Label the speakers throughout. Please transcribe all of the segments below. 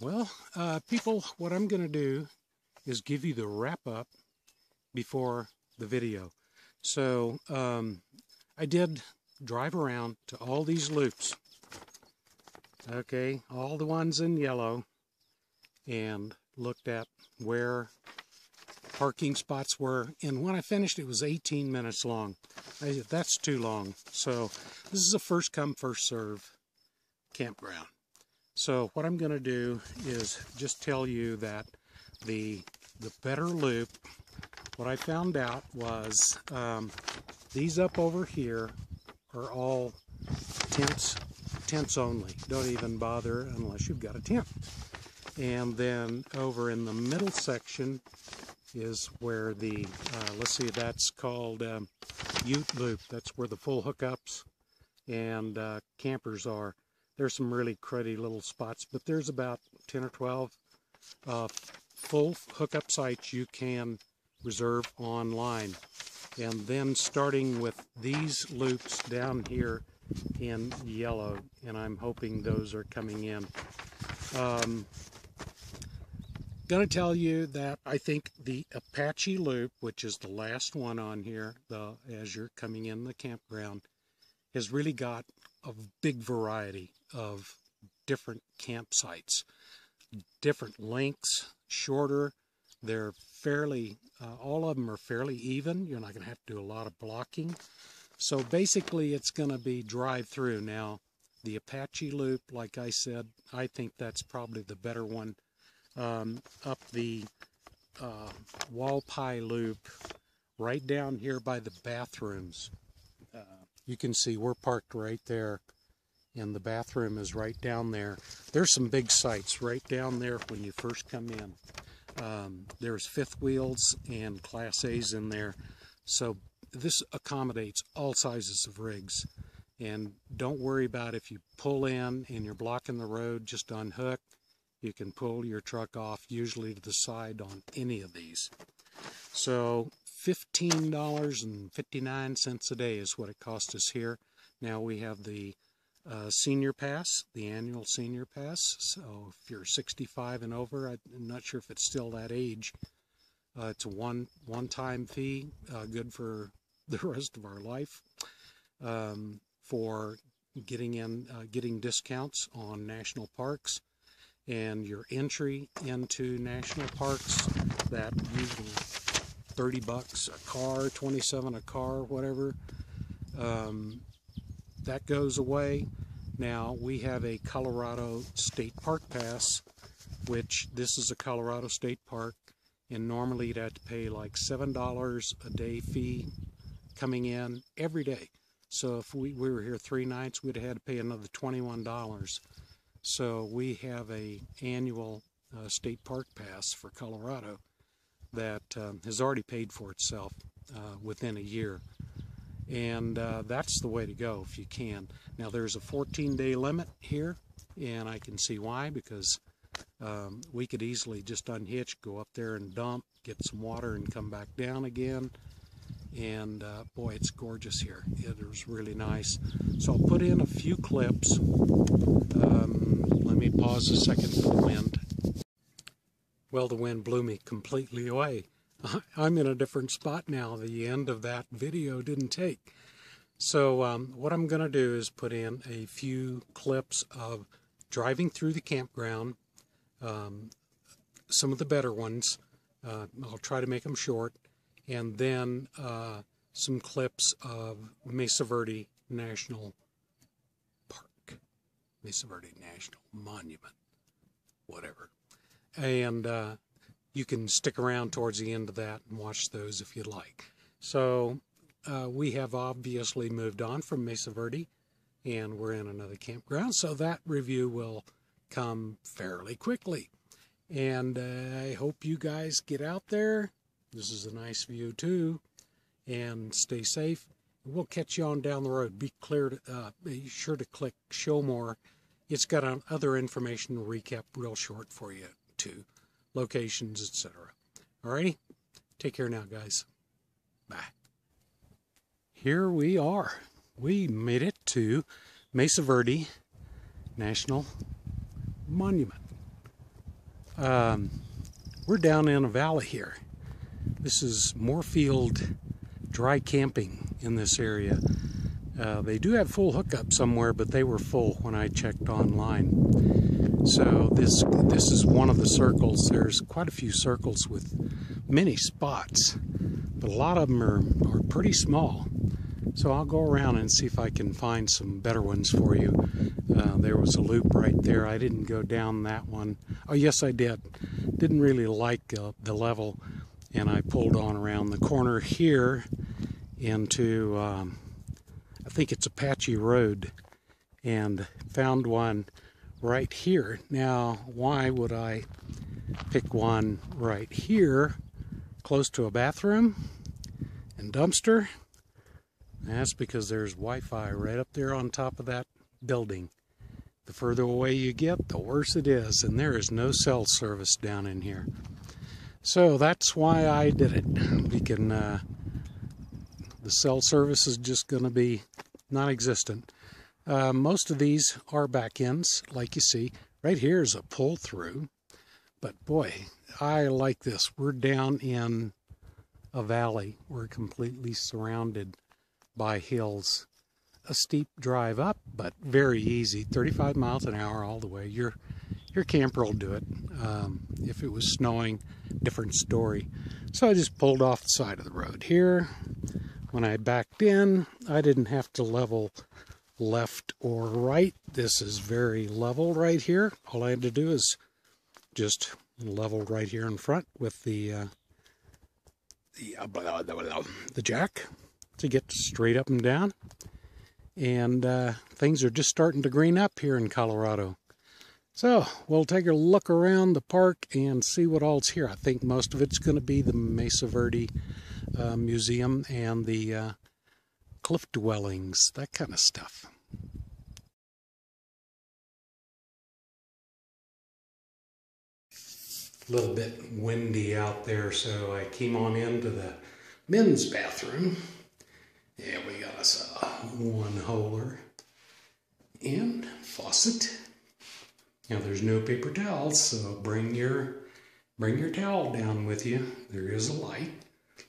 Speaker 1: Well, uh, people, what I'm going to do is give you the wrap up before the video. So um, I did drive around to all these loops. Okay, all the ones in yellow and looked at where parking spots were. And when I finished, it was 18 minutes long. I, that's too long. So this is a first come, first serve campground. So what I'm going to do is just tell you that the the better loop, what I found out was um, these up over here are all tents, tents only. Don't even bother unless you've got a tent. And then over in the middle section is where the, uh, let's see, that's called um, Ute Loop. That's where the full hookups and uh, campers are. There's some really cruddy little spots, but there's about 10 or 12 uh, full hookup sites you can reserve online. And then starting with these loops down here in yellow, and I'm hoping those are coming in. Um, going to tell you that I think the Apache Loop, which is the last one on here, the as you're coming in the campground, has really got a big variety of different campsites, different lengths, shorter. They're fairly, uh, all of them are fairly even. You're not going to have to do a lot of blocking. So basically it's going to be drive through. Now, the Apache Loop, like I said, I think that's probably the better one. Um, up the uh, Walpi Loop, right down here by the bathrooms. Uh, you can see we're parked right there and the bathroom is right down there. There's some big sites right down there when you first come in. Um, there's fifth wheels and class A's in there. So this accommodates all sizes of rigs. And don't worry about if you pull in and you're blocking the road, just unhook. You can pull your truck off usually to the side on any of these. So $15.59 a day is what it cost us here. Now we have the uh, senior pass, the annual senior pass. So if you're 65 and over, I'm not sure if it's still that age. Uh, it's a one one-time fee, uh, good for the rest of our life, um, for getting in, uh, getting discounts on national parks, and your entry into national parks. That usually 30 bucks a car, 27 a car, whatever. Um, that goes away. Now we have a Colorado State Park Pass, which this is a Colorado State Park, and normally you'd have to pay like $7 a day fee coming in every day. So if we, we were here three nights, we'd have had to pay another $21. So we have a annual uh, state park pass for Colorado that um, has already paid for itself uh, within a year and uh, that's the way to go if you can. Now there's a 14 day limit here and I can see why because um, we could easily just unhitch, go up there and dump, get some water and come back down again and uh, boy it's gorgeous here. It is really nice. So I'll put in a few clips. Um, let me pause a second for the wind. Well the wind blew me completely away. I'm in a different spot now. The end of that video didn't take. So um, what I'm going to do is put in a few clips of driving through the campground, um, some of the better ones. Uh, I'll try to make them short. And then uh, some clips of Mesa Verde National Park, Mesa Verde National Monument, whatever. And uh, you can stick around towards the end of that and watch those if you'd like. So uh, we have obviously moved on from Mesa Verde and we're in another campground. So that review will come fairly quickly. And uh, I hope you guys get out there. This is a nice view too. And stay safe. We'll catch you on down the road. Be clear to, uh, be sure to click show more. It's got other information to recap real short for you too locations, etc. Alrighty? Take care now, guys. Bye. Here we are. We made it to Mesa Verde National Monument. Um, we're down in a valley here. This is Morefield Dry Camping in this area. Uh, they do have full hookup somewhere, but they were full when I checked online. So this this is one of the circles. There's quite a few circles with many spots, but a lot of them are, are pretty small. So I'll go around and see if I can find some better ones for you. Uh, there was a loop right there. I didn't go down that one. Oh, yes, I did. Didn't really like uh, the level, and I pulled on around the corner here into, um, I think it's Apache Road, and found one right here. Now, why would I pick one right here, close to a bathroom and dumpster? That's because there's Wi-Fi right up there on top of that building. The further away you get, the worse it is, and there is no cell service down in here. So that's why I did it. We can, uh, the cell service is just going to be non-existent. Uh, most of these are back ends, like you see. Right here is a pull through, but boy, I like this. We're down in a valley. We're completely surrounded by hills. A steep drive up, but very easy. 35 miles an hour all the way. Your your camper will do it. Um, if it was snowing, different story. So I just pulled off the side of the road here. When I backed in, I didn't have to level left or right. This is very level right here. All I had to do is just level right here in front with the uh, the, uh, the jack to get straight up and down. And uh, things are just starting to green up here in Colorado. So we'll take a look around the park and see what all's here. I think most of it's going to be the Mesa Verde uh, Museum and the uh, cliff dwellings, that kind of stuff. A little bit windy out there, so I came on into the men's bathroom. Yeah, we got us a one holer and faucet. Now there's no paper towels, so bring your bring your towel down with you. There is a light.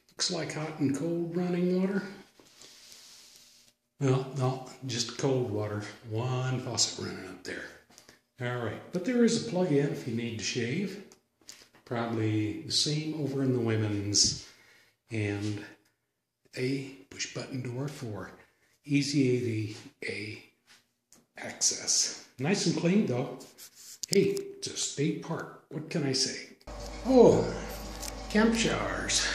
Speaker 1: Looks like hot and cold running water. Well, no, just cold water. One faucet running up there. All right, but there is a plug-in if you need to shave. Probably the same over in the women's. And a push button door for easy ADA access. Nice and clean though. Hey, it's a state park. What can I say? Oh, camp showers.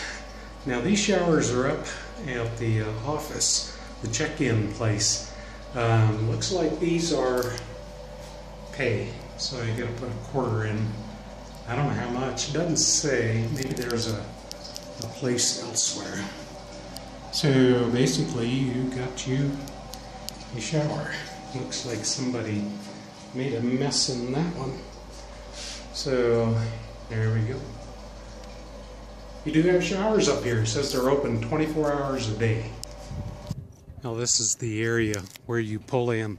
Speaker 1: Now these showers are up at the uh, office, the check-in place. Um, looks like these are pay, so you gotta put a quarter in. I don't know how much. It doesn't say. Maybe there's a, a place elsewhere. So basically you got you a shower. Looks like somebody made a mess in that one. So there we go. You do have showers up here. It says they're open 24 hours a day. Now this is the area where you pull in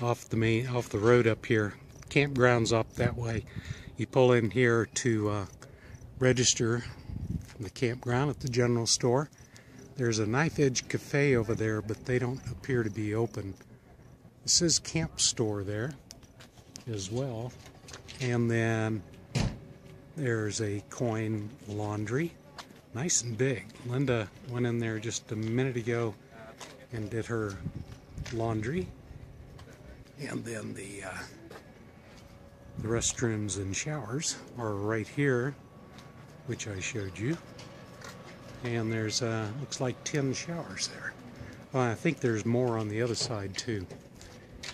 Speaker 1: off the main off the road up here. Campgrounds up that way. You pull in here to uh, register from the campground at the general store. There's a Knife Edge Cafe over there, but they don't appear to be open. It says Camp Store there as well. And then there's a coin laundry. Nice and big. Linda went in there just a minute ago and did her laundry. And then the, uh, the restrooms and showers are right here, which I showed you and there's uh, looks like 10 showers there. Well, I think there's more on the other side too.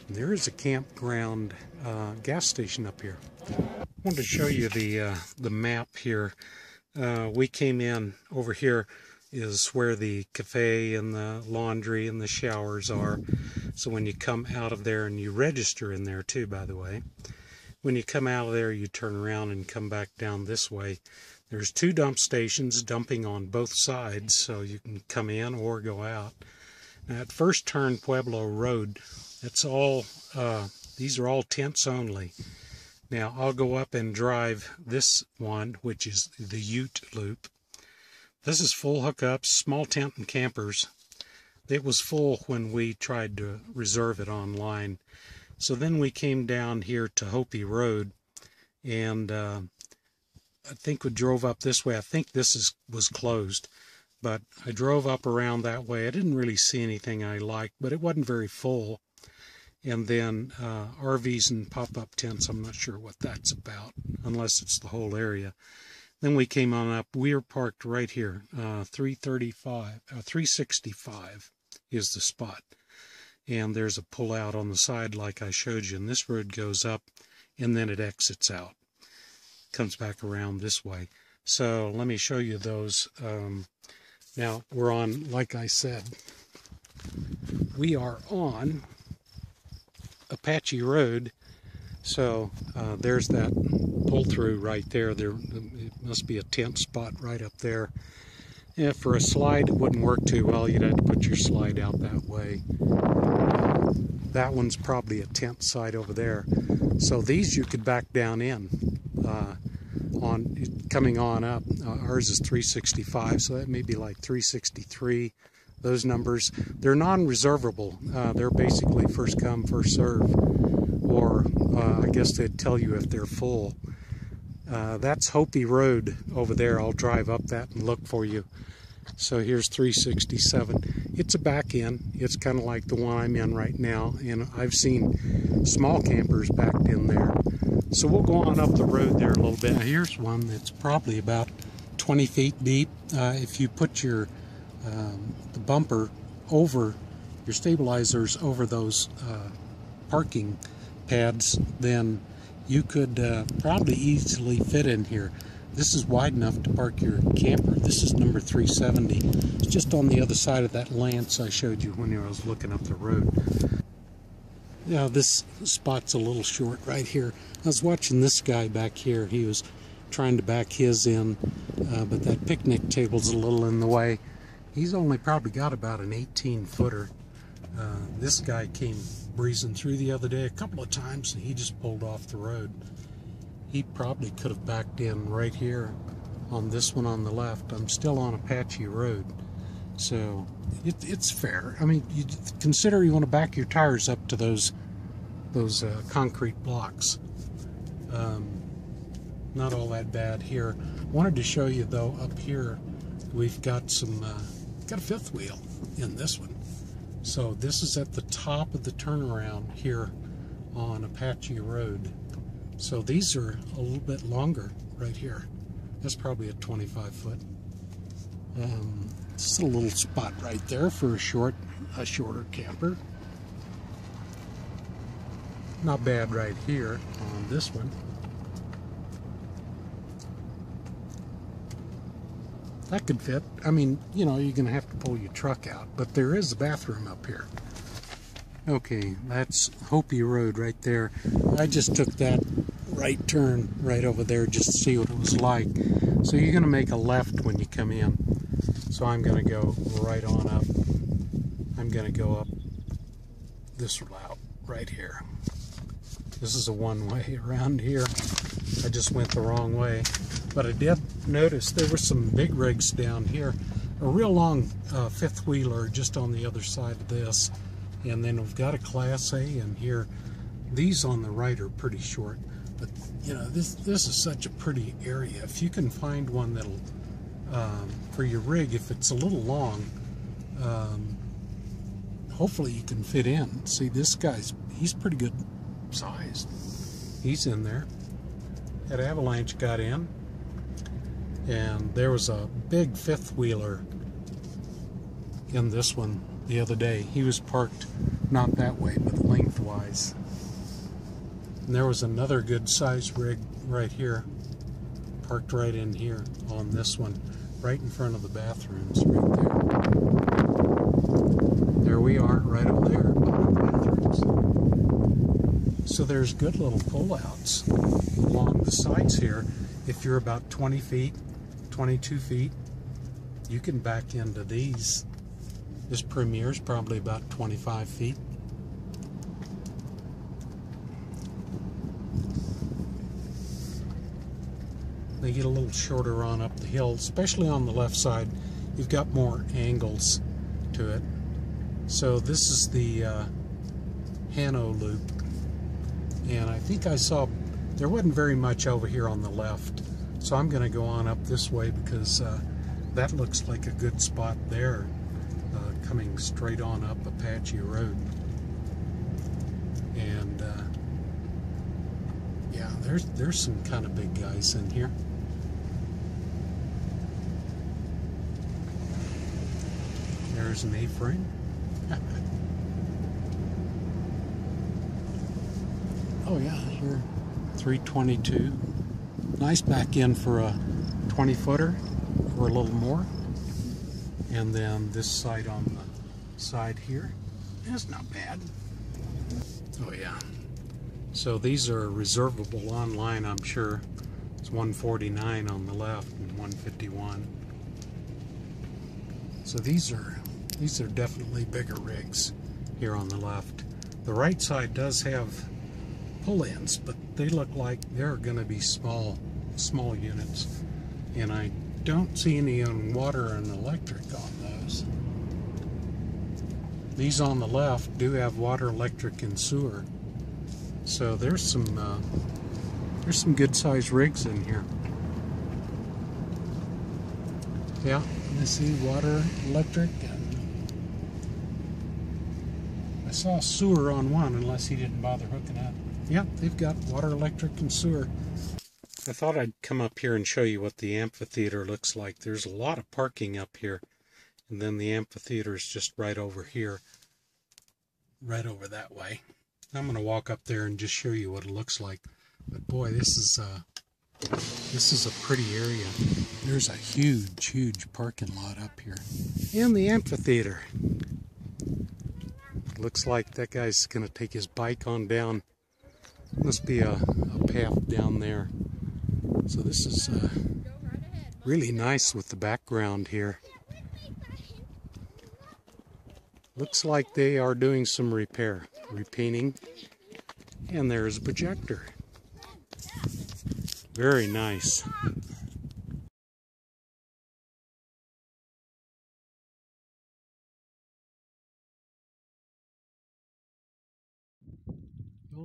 Speaker 1: And there is a campground uh, gas station up here. I wanted to show you the uh, the map here. Uh, we came in over here is where the cafe and the laundry and the showers are. So when you come out of there and you register in there too, by the way, when you come out of there, you turn around and come back down this way. There's two dump stations dumping on both sides, so you can come in or go out. Now at first turn Pueblo Road, it's all, uh, these are all tents only. Now I'll go up and drive this one, which is the Ute Loop. This is full hookups, small tent and campers. It was full when we tried to reserve it online. So then we came down here to Hopi Road and uh, I think we drove up this way. I think this is was closed, but I drove up around that way. I didn't really see anything I liked, but it wasn't very full. And then uh, RVs and pop-up tents, I'm not sure what that's about, unless it's the whole area. Then we came on up. We are parked right here, uh, 335, uh, 365 is the spot. And there's a pullout on the side like I showed you. And this road goes up and then it exits out. Comes back around this way. So let me show you those. Um, now we're on, like I said, we are on Apache Road. So uh, there's that pull through right there. There it must be a tent spot right up there. Yeah, for a slide it wouldn't work too well. You'd have to put your slide out that way. That one's probably a tent site over there. So these you could back down in uh, on coming on up. Uh, ours is 365, so that may be like 363 those numbers. They're non-reservable. Uh, they're basically first come, first serve, or uh, I guess they'd tell you if they're full. Uh, that's Hopi Road over there. I'll drive up that and look for you. So here's 367. It's a back end. It's kind of like the one I'm in right now, and I've seen small campers backed in there. So we'll go on up the road there a little bit. Now here's one that's probably about 20 feet deep. Uh, if you put your um, the bumper over your stabilizers over those uh, parking pads, then you could uh, probably easily fit in here. This is wide enough to park your camper. This is number 370. It's just on the other side of that lance I showed you when I was looking up the road. Now this spot's a little short right here. I was watching this guy back here. He was trying to back his in, uh, but that picnic table's a little in the way. He's only probably got about an 18 footer. Uh, this guy came breezing through the other day a couple of times and he just pulled off the road. He probably could have backed in right here on this one on the left. I'm still on Apache Road. So it, it's fair. I mean, you consider you want to back your tires up to those those uh, concrete blocks. Um, not all that bad here. Wanted to show you though up here we've got some uh, got a fifth wheel in this one. So this is at the top of the turnaround here on Apache Road. So these are a little bit longer right here. That's probably a 25 foot. Um, just a little spot right there for a short, a shorter camper. Not bad right here on this one. That could fit. I mean, you know, you're going to have to pull your truck out, but there is a bathroom up here. Okay, that's Hopi Road right there. I just took that right turn right over there just to see what it was like. So you're going to make a left when you come in. So I'm going to go right on up. I'm going to go up this route right here. This is a one-way around here. I just went the wrong way. But I did notice there were some big rigs down here. A real long uh, fifth wheeler just on the other side of this. And then we've got a Class A in here. These on the right are pretty short. But, you know, this, this is such a pretty area. If you can find one that'll, um, for your rig, if it's a little long, um, hopefully you can fit in. See, this guy's, he's pretty good sized. He's in there. That avalanche got in and there was a big fifth wheeler in this one the other day. He was parked not that way, but lengthwise. And there was another good sized rig right here, parked right in here on this one, right in front of the bathrooms right there. There we are, right over there the bathrooms. So there's good little pullouts along the sides here. If you're about 20 feet 22 feet. You can back into these. This Premier is probably about 25 feet. they get a little shorter on up the hill, especially on the left side. You've got more angles to it. So this is the uh, Hano loop. And I think I saw, there wasn't very much over here on the left. So I'm going to go on up this way because uh, that looks like a good spot there, uh, coming straight on up Apache Road. And uh, yeah, there's there's some kind of big guys in here. There's an A-frame. oh yeah, here, 322. Nice back in for a 20 footer for a little more. And then this side on the side here. That's not bad. Oh yeah. So these are reservable online, I'm sure. It's 149 on the left and 151. So these are these are definitely bigger rigs here on the left. The right side does have pull-ins, but they look like they're going to be small small units. And I don't see any on water and electric on those. These on the left do have water, electric, and sewer. So there's some uh, there's some good sized rigs in here. Yeah, you see water, electric, and I saw sewer on one, unless he didn't bother hooking up. Yeah, they've got water, electric, and sewer. I thought I'd come up here and show you what the amphitheater looks like. There's a lot of parking up here, and then the amphitheater is just right over here, right over that way. I'm going to walk up there and just show you what it looks like. But boy, this is uh, this is a pretty area. There's a huge, huge parking lot up here. And the amphitheater. Looks like that guy's going to take his bike on down. Must be a, a path down there. So this is uh, really nice with the background here. Looks like they are doing some repair, repainting. And there's a projector. Very nice.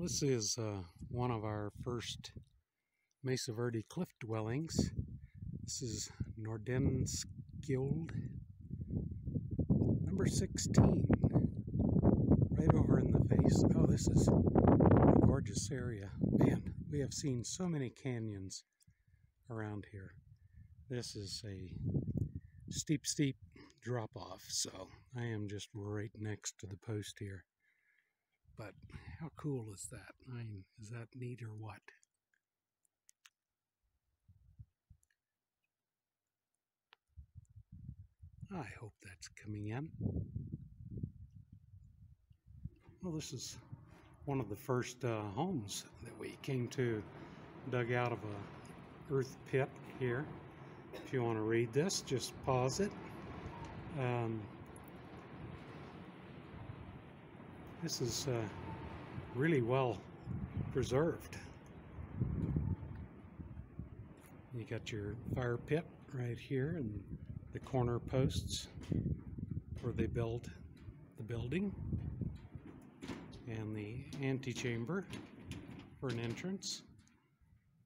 Speaker 1: This is uh, one of our first Mesa Verde cliff dwellings. This is Nordenskiöld number 16 right over in the face. Oh, this is a gorgeous area. Man, we have seen so many canyons around here. This is a steep, steep drop off, so I am just right next to the post here. But how cool is that? I mean, is that neat or what? I hope that's coming in. Well, this is one of the first uh, homes that we came to, dug out of a earth pit here. If you want to read this, just pause it. Um, this is uh, really well preserved. You got your fire pit right here and the corner posts where they build the building and the antechamber for an entrance,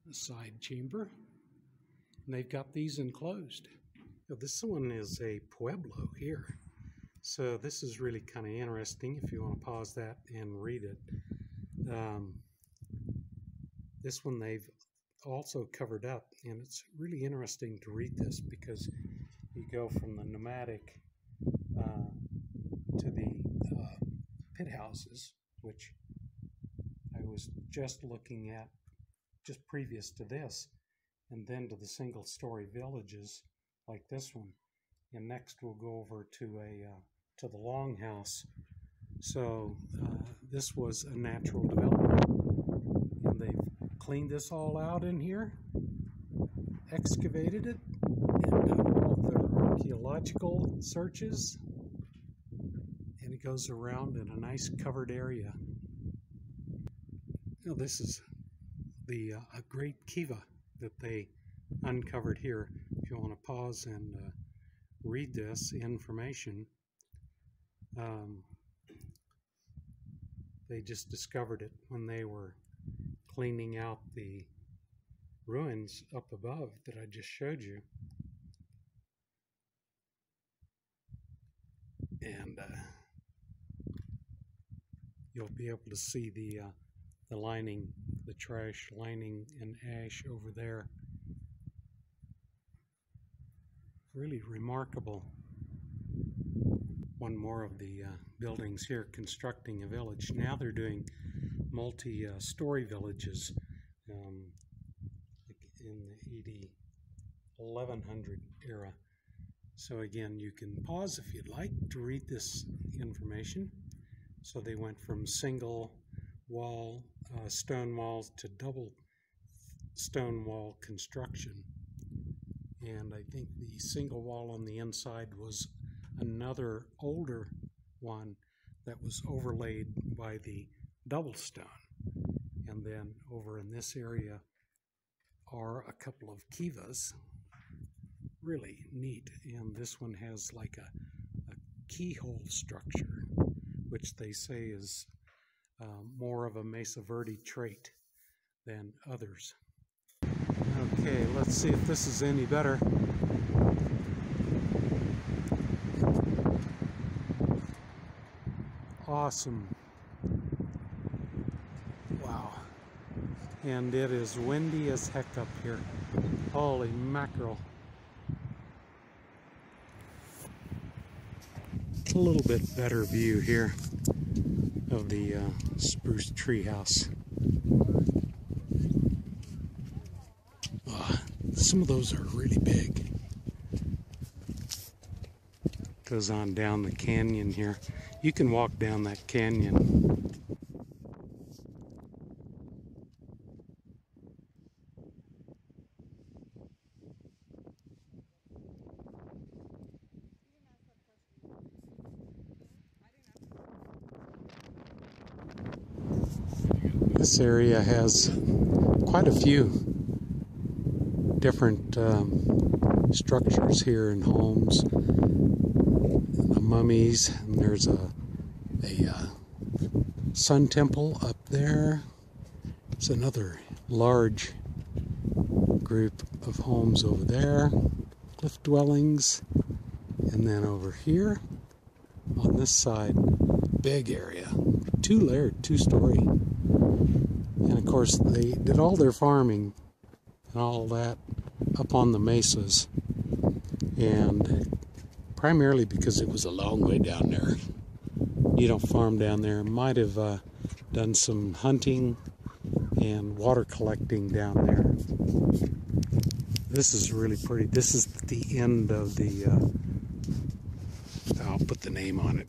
Speaker 1: a side chamber, and they've got these enclosed. Now, this one is a Pueblo here. So this is really kind of interesting if you want to pause that and read it. Um, this one they've also covered up, and it's really interesting to read this because you go from the nomadic uh, to the uh, pit houses, which I was just looking at just previous to this, and then to the single story villages like this one. And next we'll go over to a uh, to the longhouse. So uh, this was a natural development, and they've cleaned this all out in here, excavated it, and done all the archaeological searches, and it goes around in a nice covered area. Now this is the uh, a great kiva that they uncovered here. If you want to pause and uh, read this information, um, they just discovered it when they were cleaning out the ruins up above that I just showed you. And uh, you'll be able to see the uh, the lining, the trash lining and ash over there. Really remarkable. One more of the uh, buildings here constructing a village. Now they're doing multi-story villages um, in the 80, 1100 era. So again, you can pause if you'd like to read this information. So they went from single wall, uh, stone walls to double stone wall construction. And I think the single wall on the inside was another older one that was overlaid by the double stone. And then over in this area are a couple of kivas. Really neat. And this one has like a, a keyhole structure, which they say is uh, more of a Mesa Verde trait than others. Okay, let's see if this is any better. Awesome. Wow. And it is windy as heck up here. Holy mackerel. A little bit better view here of the uh, spruce treehouse. Oh, some of those are really big. Goes on down the canyon here. You can walk down that canyon. This area has quite a few different um, structures here in homes mummies. And there's a, a uh, sun temple up there. It's another large group of homes over there, cliff dwellings. And then over here on this side, big area, two layered, two story. And of course, they did all their farming and all that up on the mesas. And primarily because it was a long way down there. You don't farm down there. Might have uh, done some hunting and water collecting down there. This is really pretty. This is the end of the, uh, I'll put the name on it.